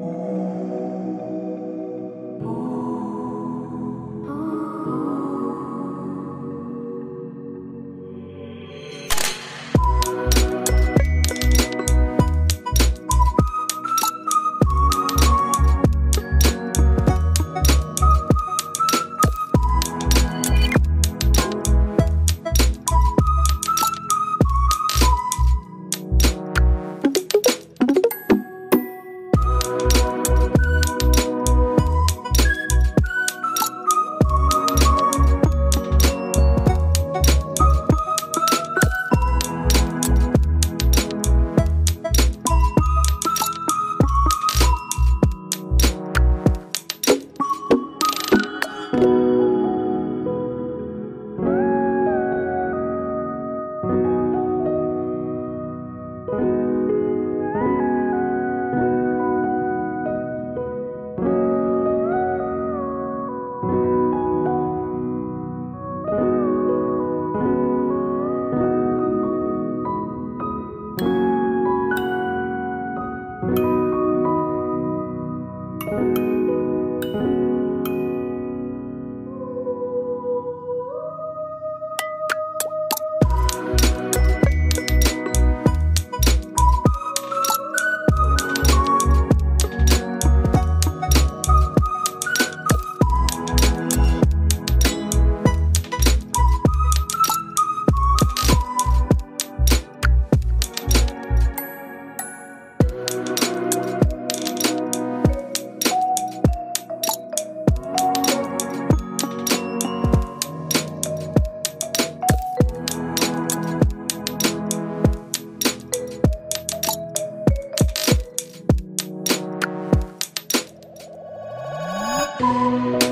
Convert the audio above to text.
you Música